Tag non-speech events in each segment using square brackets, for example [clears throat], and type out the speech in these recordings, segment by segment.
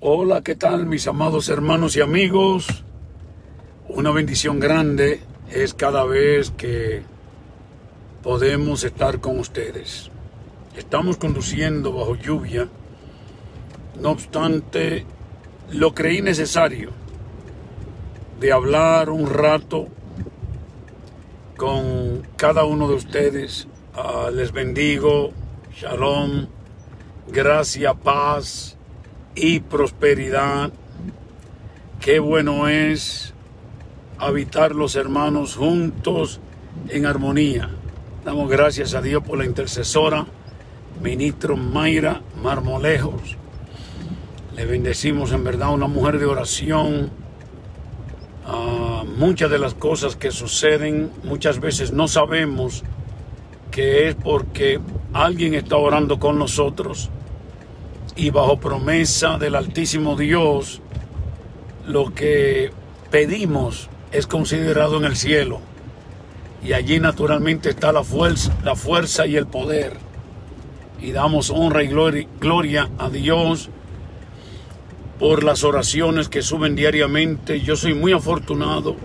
Hola, ¿qué tal mis amados hermanos y amigos? Una bendición grande es cada vez que podemos estar con ustedes. Estamos conduciendo bajo lluvia, no obstante, lo creí necesario de hablar un rato con cada uno de ustedes. Ah, les bendigo, shalom, gracia, paz y prosperidad. Qué bueno es habitar los hermanos juntos en armonía. Damos gracias a Dios por la intercesora, ministro Mayra Marmolejos. Le bendecimos en verdad una mujer de oración. Ah, muchas de las cosas que suceden muchas veces no sabemos que es porque alguien está orando con nosotros y bajo promesa del Altísimo Dios, lo que pedimos es considerado en el cielo. Y allí naturalmente está la fuerza, la fuerza y el poder. Y damos honra y gloria, a Dios por las oraciones que suben diariamente. Yo soy muy afortunado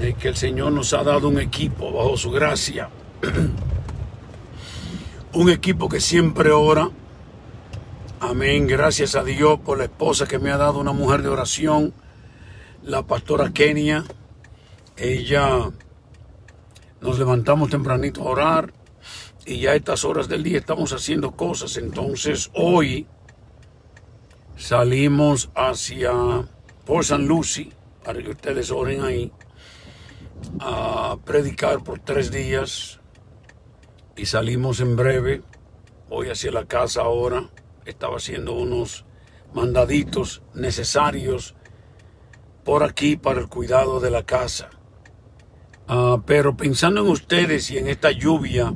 de que el Señor nos ha dado un equipo bajo su gracia. [clears throat] un equipo que siempre ora Amén. Gracias a Dios por la esposa que me ha dado una mujer de oración, la pastora Kenia. Ella nos levantamos tempranito a orar y ya a estas horas del día estamos haciendo cosas. Entonces hoy salimos hacia por San Lucy para que ustedes oren ahí a predicar por tres días y salimos en breve. Voy hacia la casa ahora estaba haciendo unos mandaditos necesarios por aquí para el cuidado de la casa. Ah, pero pensando en ustedes y en esta lluvia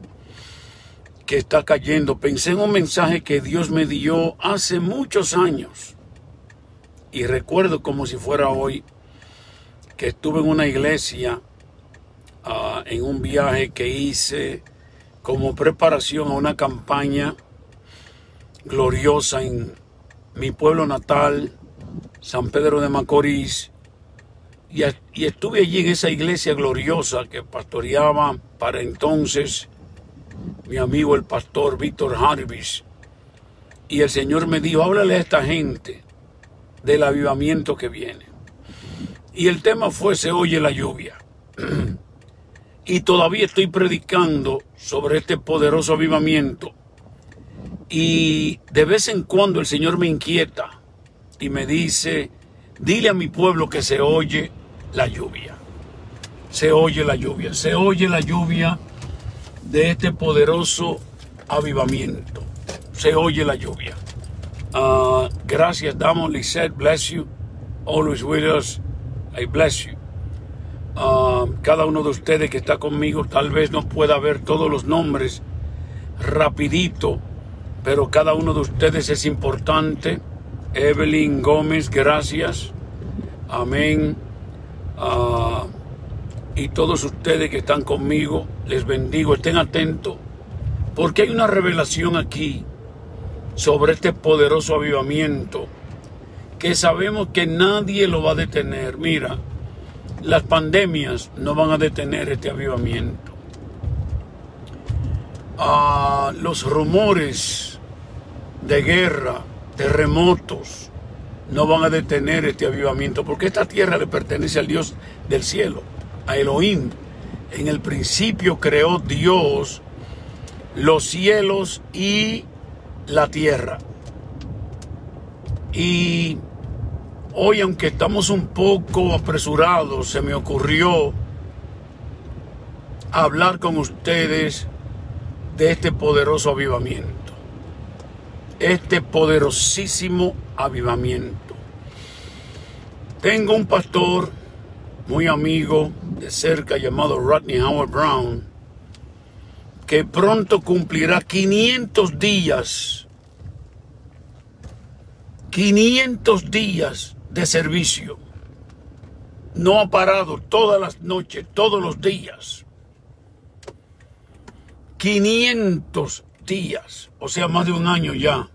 que está cayendo, pensé en un mensaje que Dios me dio hace muchos años. Y recuerdo como si fuera hoy que estuve en una iglesia ah, en un viaje que hice como preparación a una campaña gloriosa en mi pueblo natal, San Pedro de Macorís, y, estuve allí en esa iglesia gloriosa que pastoreaba para entonces mi amigo el pastor Víctor Harvis. Y el Señor me dijo, háblale a esta gente del avivamiento que viene. Y el tema fue, se oye la lluvia. [clears throat] y todavía estoy predicando sobre este poderoso avivamiento y de vez en cuando el Señor me inquieta y me dice, dile a mi pueblo que se oye la lluvia. Se oye la lluvia, se oye la lluvia de este poderoso avivamiento. Se oye la lluvia. Uh, gracias, damos, Lisette, bless you. Always with us. I bless you. Uh, cada uno de ustedes que está conmigo tal vez no pueda ver todos los nombres rapidito pero cada uno de ustedes es importante. Evelyn Gómez, gracias. Amén. Ah, y todos ustedes que están conmigo, les bendigo, estén atentos, porque hay una revelación aquí sobre este poderoso avivamiento que sabemos que nadie lo va a detener. Mira, las pandemias no van a detener este avivamiento. Ah, los rumores de guerra, terremotos, no van a detener este avivamiento, porque esta tierra le pertenece al Dios del cielo, a Elohim. En el principio creó Dios los cielos y la tierra. Y hoy, aunque estamos un poco apresurados, se me ocurrió hablar con ustedes de este poderoso avivamiento. Este poderosísimo avivamiento. Tengo un pastor muy amigo de cerca llamado Rodney Howard Brown, que pronto cumplirá 500 días, 500 días de servicio. No ha parado todas las noches, todos los días 500 días, o sea, más de un año ya,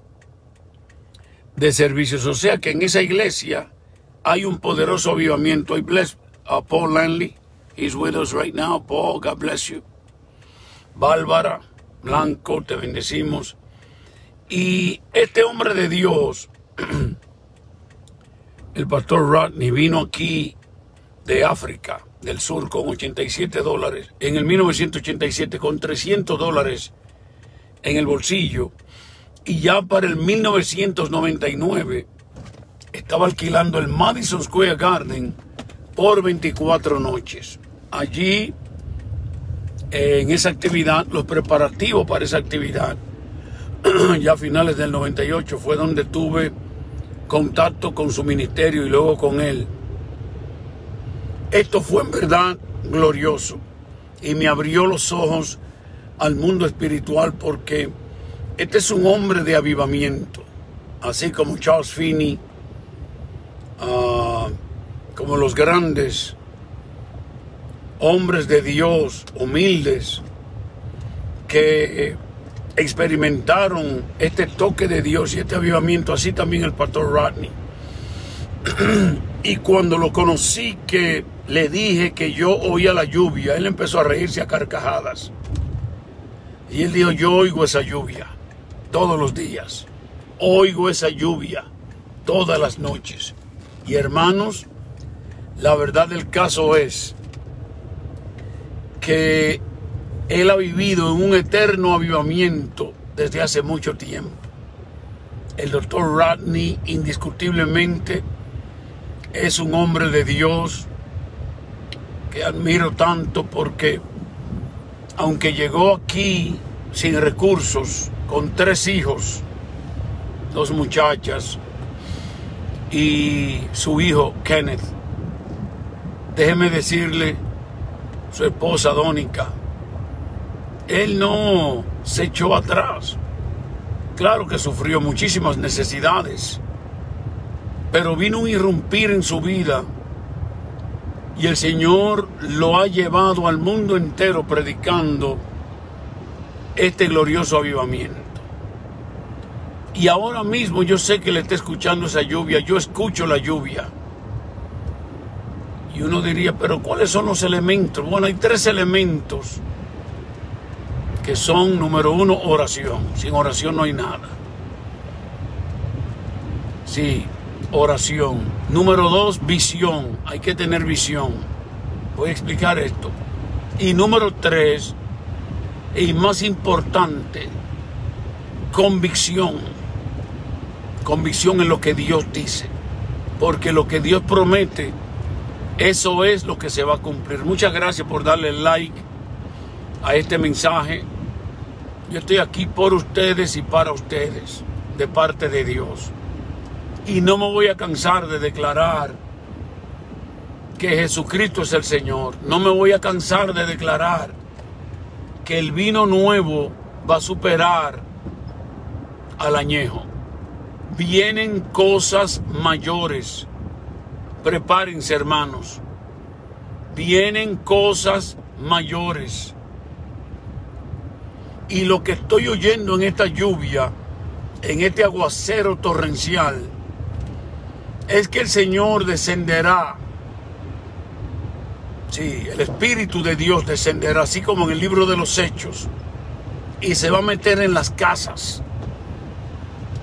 de servicios. O sea que en esa iglesia hay un poderoso avivamiento. I bless uh, Paul Lanley. He's with us right now. Paul, God bless you. Bárbara, Blanco, te bendecimos. Y este hombre de Dios, [clears throat] el pastor Rodney, vino aquí de África del Sur con 87 dólares, en el 1987 con 300 dólares en el bolsillo, y ya para el 1999 estaba alquilando el Madison Square Garden por 24 noches. Allí, en esa actividad, los preparativos para esa actividad, [clears throat] ya a finales del 98 fue donde tuve contacto con su ministerio y luego con él. Esto fue en verdad glorioso y me abrió los ojos al mundo espiritual porque este es un hombre de avivamiento, así como Charles Finney, uh, como los grandes hombres de Dios, humildes, que experimentaron este toque de Dios y este avivamiento, así también el pastor Rodney. [clears throat] y cuando lo conocí que le dije que yo oía la lluvia, él empezó a reírse a carcajadas. Y él dijo, yo oigo esa lluvia todos los días. Oigo esa lluvia todas las noches. Y hermanos, la verdad del caso es que él ha vivido en un eterno avivamiento desde hace mucho tiempo. El doctor Rodney indiscutiblemente es un hombre de Dios que admiro tanto porque aunque llegó aquí sin recursos, con tres hijos, dos muchachas y su hijo Kenneth, déjeme decirle, su esposa Dónica, él no se echó atrás. Claro que sufrió muchísimas necesidades, pero vino un irrumpir en su vida y el Señor lo ha llevado al mundo entero predicando este glorioso avivamiento. Y ahora mismo yo sé que le está escuchando esa lluvia, yo escucho la lluvia. Y uno diría, pero ¿cuáles son los elementos? Bueno, hay tres elementos que son, número uno, oración. Sin oración no hay nada. Sí, oración. Número dos, visión. Hay que tener visión. Voy a explicar esto. Y número tres, y más importante, convicción. Convicción en lo que Dios dice. Porque lo que Dios promete, eso es lo que se va a cumplir. Muchas gracias por darle like a este mensaje. Yo estoy aquí por ustedes y para ustedes, de parte de Dios. Y no me voy a cansar de declarar que Jesucristo es el Señor. No me voy a cansar de declarar que el vino nuevo va a superar al añejo. Vienen cosas mayores. Prepárense, hermanos. Vienen cosas mayores. Y lo que estoy oyendo en esta lluvia, en este aguacero torrencial, es que el Señor descenderá. Sí, el Espíritu de Dios descenderá, así como en el libro de los Hechos, y se va a meter en las casas,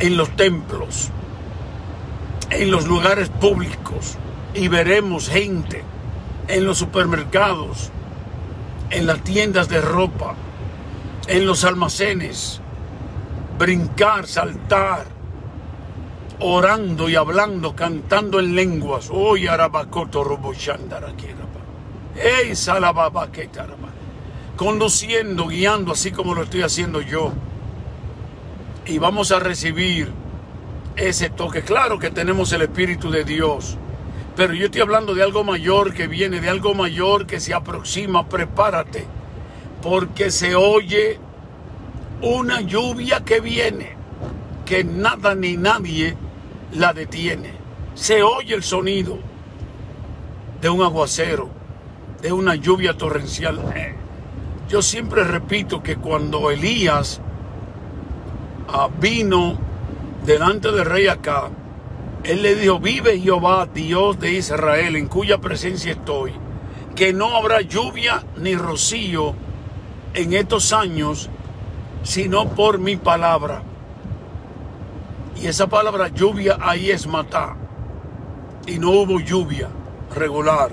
en los templos, en los lugares públicos, y veremos gente en los supermercados, en las tiendas de ropa, en los almacenes, brincar, saltar, orando y hablando, cantando en lenguas. Oy arabacoto Ey Conduciendo, guiando, así como lo estoy haciendo yo. Y vamos a recibir ese toque. Claro que tenemos el Espíritu de Dios. Pero yo estoy hablando de algo mayor que viene, de algo mayor que se aproxima. Prepárate. Porque se oye una lluvia que viene. Que nada ni nadie la detiene. Se oye el sonido de un aguacero, de una lluvia torrencial. Yo siempre repito que cuando Elías ah, vino delante del rey acá, él le dijo, vive Jehová, Dios de Israel, en cuya presencia estoy, que no habrá lluvia ni rocío en estos años, sino por mi palabra. Y esa palabra lluvia ahí es matar. Y no hubo lluvia regular.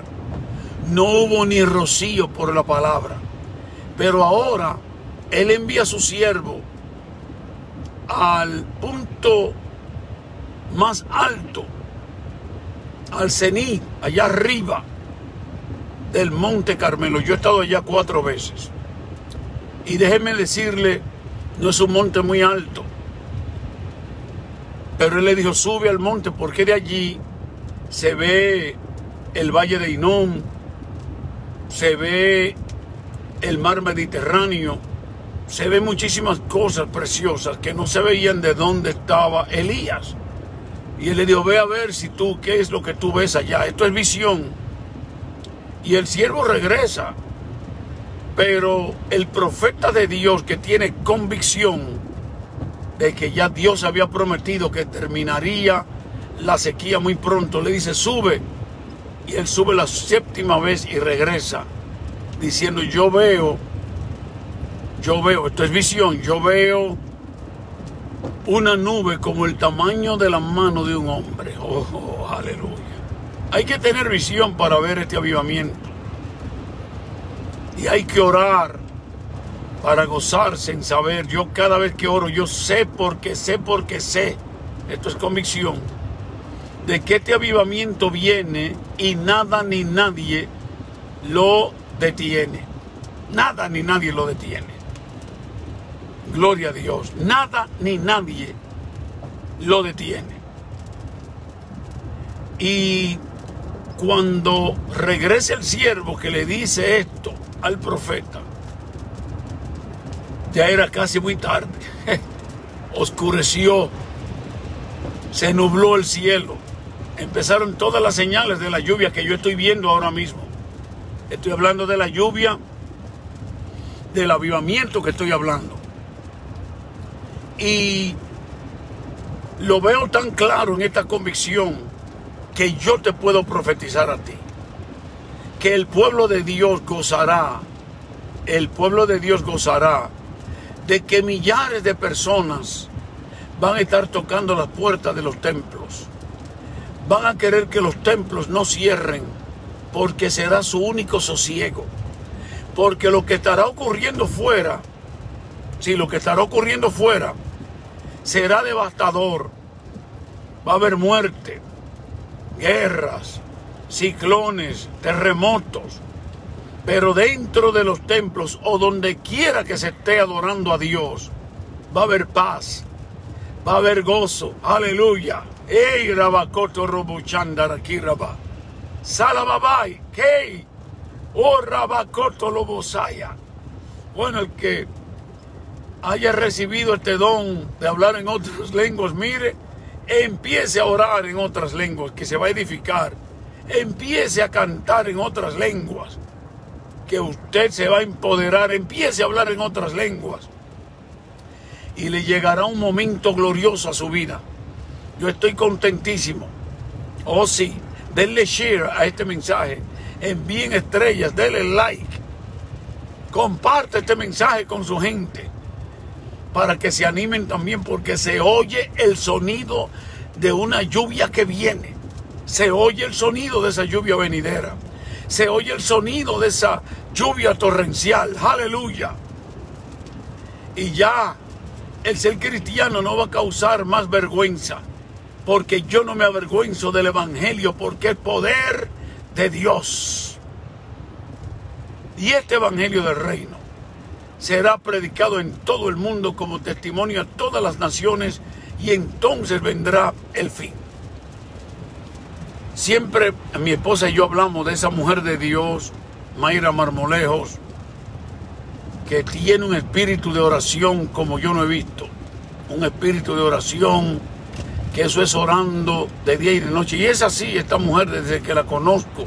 No hubo ni rocío por la palabra. Pero ahora Él envía a su siervo al punto más alto, al cenit, allá arriba del Monte Carmelo. Yo he estado allá cuatro veces. Y déjeme decirle, no es un monte muy alto. Pero él le dijo, sube al monte porque de allí se ve el valle de Inón, se ve el mar Mediterráneo, se ve muchísimas cosas preciosas que no se veían de dónde estaba Elías. Y él le dijo, ve a ver si tú, qué es lo que tú ves allá. Esto es visión. Y el siervo regresa. Pero el profeta de Dios que tiene convicción de que ya Dios había prometido que terminaría la sequía muy pronto, le dice, sube. Y él sube la séptima vez y regresa diciendo, yo veo, yo veo, esto es visión, yo veo una nube como el tamaño de la mano de un hombre. Oh, aleluya. Hay que tener visión para ver este avivamiento. Y hay que orar para gozarse en saber. Yo cada vez que oro, yo sé porque sé porque sé. Esto es convicción. De que este avivamiento viene y nada ni nadie lo detiene. Nada ni nadie lo detiene. Gloria a Dios. Nada ni nadie lo detiene. Y cuando regrese el siervo que le dice esto al profeta, ya era casi muy tarde. [laughs] Oscureció, se nubló el cielo. Empezaron todas las señales de la lluvia que yo estoy viendo ahora mismo. Estoy hablando de la lluvia, del avivamiento que estoy hablando. Y lo veo tan claro en esta convicción que yo te puedo profetizar a ti. Que el pueblo de Dios gozará, el pueblo de Dios gozará de que millares de personas van a estar tocando las puertas de los templos. Van a querer que los templos no cierren porque será su único sosiego. Porque lo que estará ocurriendo fuera, si lo que estará ocurriendo fuera será devastador. Va a haber muerte, guerras, ciclones, terremotos. Pero dentro de los templos o donde quiera que se esté adorando a Dios, va a haber paz, va a haber gozo. Aleluya. Ey, Rabakoto Robuchandar aquí, Rabá. Salababai, Kei, oh Rabakoto Lobosaya. Bueno, el que haya recibido este don de hablar en otras [laughs] lenguas, mire, empiece a orar en otras lenguas, que se va a edificar. Empiece a cantar en otras lenguas, que usted se va a empoderar. Empiece a hablar en otras lenguas. Y le llegará un momento glorioso a su vida. Yo estoy contentísimo. Oh sí, denle share a este mensaje. Envíen estrellas, denle like. Comparte este mensaje con su gente para que se animen también porque se oye el sonido de una lluvia que viene. Se oye el sonido de esa lluvia venidera. Se oye el sonido de esa lluvia torrencial. Aleluya. Y ya el ser cristiano no va a causar más vergüenza. Porque yo no me avergüenzo del Evangelio porque es poder de Dios. Y este Evangelio del reino será predicado en todo el mundo como testimonio a todas las naciones y entonces vendrá el fin. Siempre mi esposa y yo hablamos de esa mujer de Dios, Mayra Marmolejos, que tiene un espíritu de oración como yo no he visto. Un espíritu de oración, que eso es orando de día y de noche. Y es así esta mujer desde que la conozco,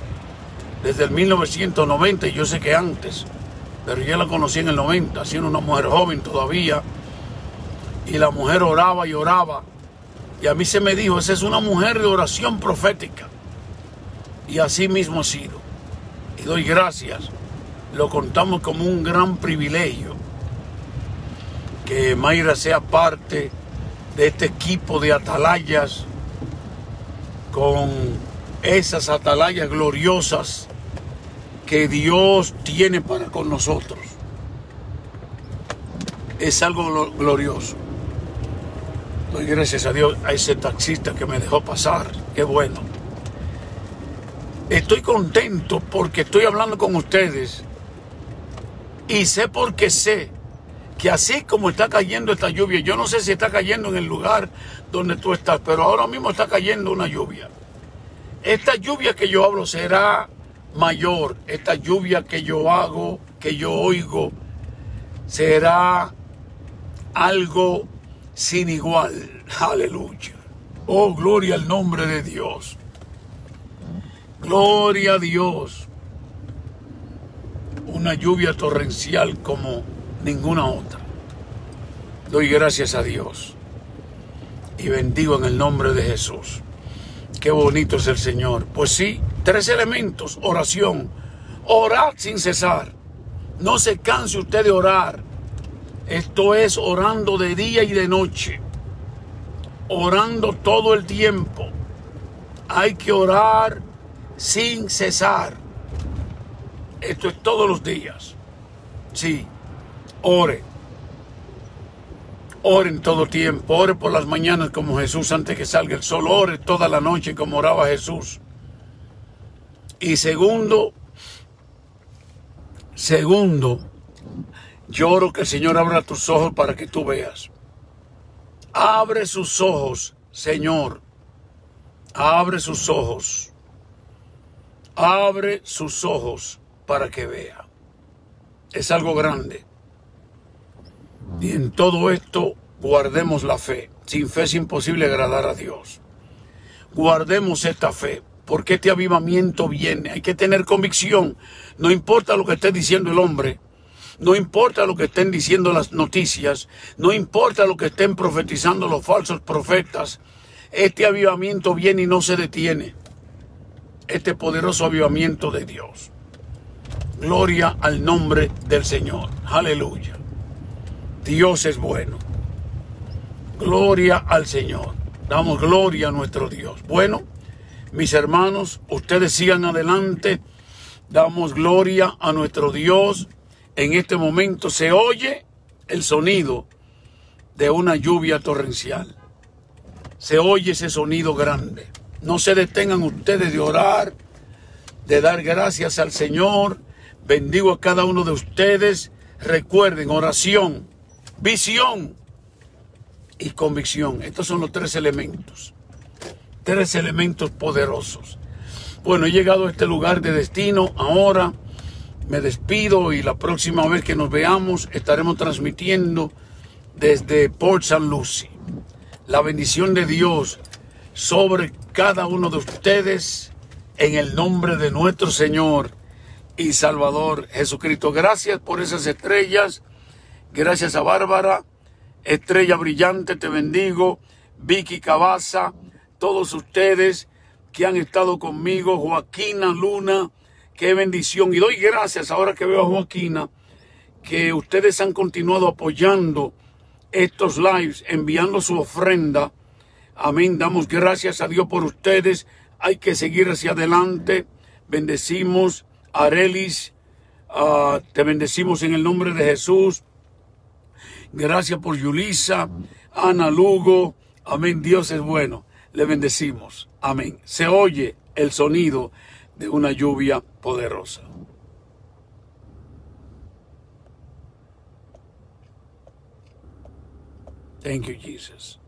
desde el 1990 y yo sé que antes pero yo la conocí en el 90, siendo una mujer joven todavía, y la mujer oraba y oraba Y a mí se me dijo, esa es una mujer de oración profética. Y así mismo ha sido. Y doy gracias. Lo contamos como un gran privilegio que Mayra sea parte de este equipo de atalayas con esas atalayas gloriosas que Dios tiene para con nosotros. Es algo glorioso. Doy gracias a Dios a ese taxista que me dejó pasar. Qué bueno. Estoy contento porque estoy hablando con ustedes y sé porque sé que así como está cayendo esta lluvia, yo no sé si está cayendo en el lugar donde tú estás, pero ahora mismo está cayendo una lluvia. Esta lluvia que yo hablo será mayor. Esta lluvia que yo hago, que yo oigo, será algo sin igual. Aleluya. Oh, gloria al nombre de Dios. Gloria a Dios. Una lluvia torrencial como ninguna otra. Doy gracias a Dios y bendigo en el nombre de Jesús. Qué bonito es el Señor. Pues sí, tres elementos. Oración. Orad sin cesar. No se canse usted de orar. Esto es orando de día y de noche. Orando todo el tiempo. Hay que orar sin cesar. Esto es todos los días. Sí, ore. Ore en todo tiempo. Ore por las mañanas como Jesús antes que salga el sol. Ore toda la noche como oraba Jesús. Y segundo, segundo, lloro que el Señor abra tus ojos para que tú veas. Abre sus ojos, Señor. Abre sus ojos. Abre sus ojos para que vea. Es algo grande. Y en todo esto guardemos la fe. Sin fe es imposible agradar a Dios. Guardemos esta fe, porque este avivamiento viene. Hay que tener convicción. No importa lo que esté diciendo el hombre. No importa lo que estén diciendo las noticias. No importa lo que estén profetizando los falsos profetas. Este avivamiento viene y no se detiene. Este poderoso avivamiento de Dios. Gloria al nombre del Señor. Aleluya. Dios es bueno. Gloria al Señor. Damos gloria a nuestro Dios. Bueno, mis hermanos, ustedes sigan adelante. Damos gloria a nuestro Dios. En este momento se oye el sonido de una lluvia torrencial. Se oye ese sonido grande. No se detengan ustedes de orar, de dar gracias al Señor. Bendigo a cada uno de ustedes. Recuerden, oración visión y convicción. Estos son los tres elementos. Tres elementos poderosos. Bueno, he llegado a este lugar de destino. Ahora me despido y la próxima vez que nos veamos estaremos transmitiendo desde Port St. Lucie. La bendición de Dios sobre cada uno de ustedes en el nombre de nuestro Señor y Salvador Jesucristo. Gracias por esas estrellas Gracias a Bárbara, Estrella Brillante, te bendigo, Vicky Cabaza, todos ustedes que han estado conmigo, Joaquina Luna, qué bendición. Y doy gracias ahora que veo a Joaquina, que ustedes han continuado apoyando estos lives, enviando su ofrenda. Amén. Damos gracias a Dios por ustedes. Hay que seguir hacia adelante. Bendecimos a Arelis. Ah, te bendecimos en el nombre de Jesús. Gracias por Yulisa, Ana Lugo. Amén. Dios es bueno. Le bendecimos. Amén. Se oye el sonido de una lluvia poderosa. Thank you, Jesus.